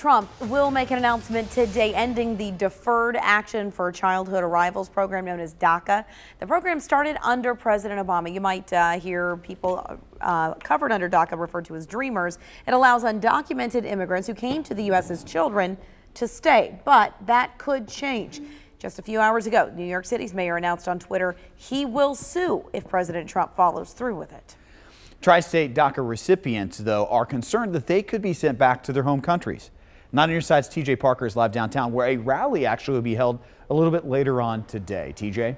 Trump will make an announcement today ending the Deferred Action for Childhood Arrivals program known as DACA. The program started under President Obama. You might uh, hear people uh, covered under DACA referred to as Dreamers. It allows undocumented immigrants who came to the U.S. as children to stay, but that could change. Just a few hours ago, New York City's mayor announced on Twitter he will sue if President Trump follows through with it. Tri-state DACA recipients, though, are concerned that they could be sent back to their home countries. Not on your side's TJ Parker is live downtown, where a rally actually will be held a little bit later on today. TJ?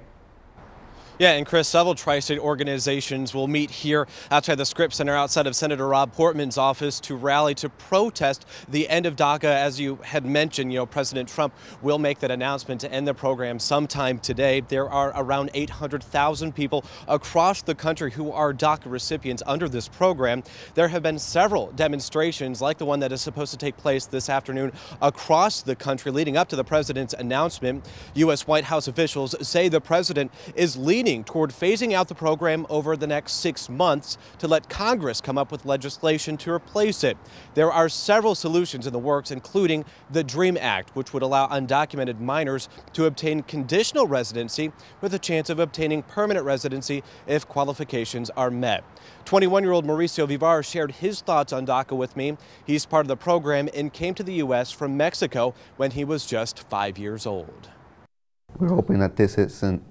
Yeah, and Chris, several tri-state organizations will meet here outside the Scripps Center outside of Senator Rob Portman's office to rally to protest the end of DACA. As you had mentioned, you know, President Trump will make that announcement to end the program sometime today. There are around 800,000 people across the country who are DACA recipients under this program. There have been several demonstrations like the one that is supposed to take place this afternoon across the country leading up to the president's announcement. U.S. White House officials say the president is leading leaning toward phasing out the program over the next six months to let Congress come up with legislation to replace it. There are several solutions in the works, including the DREAM Act, which would allow undocumented minors to obtain conditional residency with a chance of obtaining permanent residency if qualifications are met. 21-year-old Mauricio Vivar shared his thoughts on DACA with me. He's part of the program and came to the U.S. from Mexico when he was just five years old. We're hoping that this isn't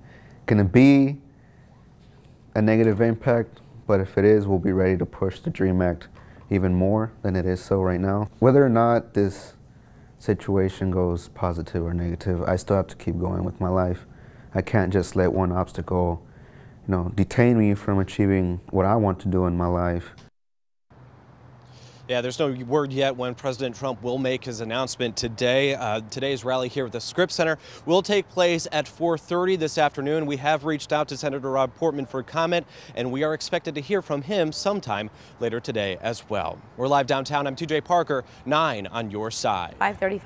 going to be a negative impact, but if it is, we'll be ready to push the DREAM Act even more than it is so right now. Whether or not this situation goes positive or negative, I still have to keep going with my life. I can't just let one obstacle, you know, detain me from achieving what I want to do in my life. Yeah, there's no word yet when President Trump will make his announcement today. Uh, today's rally here at the Scripps Center will take place at 4.30 this afternoon. We have reached out to Senator Rob Portman for comment, and we are expected to hear from him sometime later today as well. We're live downtown. I'm TJ Parker, 9 on your side. 535.